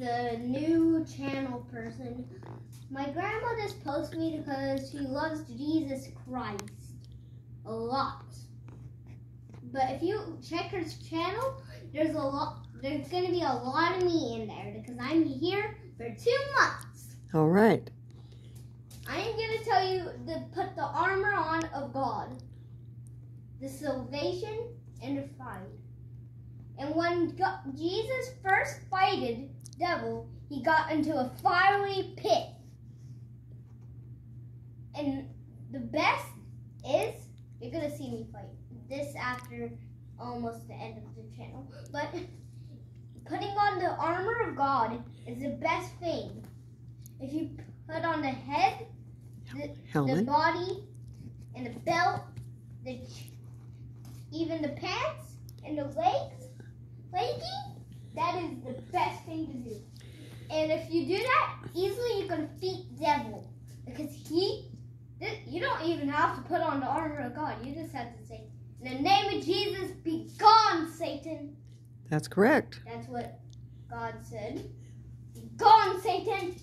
the new channel person. My grandma just posts me because she loves Jesus Christ a lot. But if you check her channel, there's a lot. There's gonna be a lot of me in there because I'm here for two months. All right. I'm gonna tell you to put the armor on of God, the salvation and the fight. And when God, Jesus first fighted devil, he got into a fiery pit. And the best is you're gonna see me fight this after almost the end of the channel. But putting on the armor of God is the best thing. If you put on the head, the, the body, and the belt, the ch- even the pants and the legs, legging, that is the best And if you do that, easily you can defeat devil because he. You don't even have to put on the armor of God. You just have to say, "In the name of Jesus, be gone, Satan." That's correct. That's what God said. Be gone, Satan.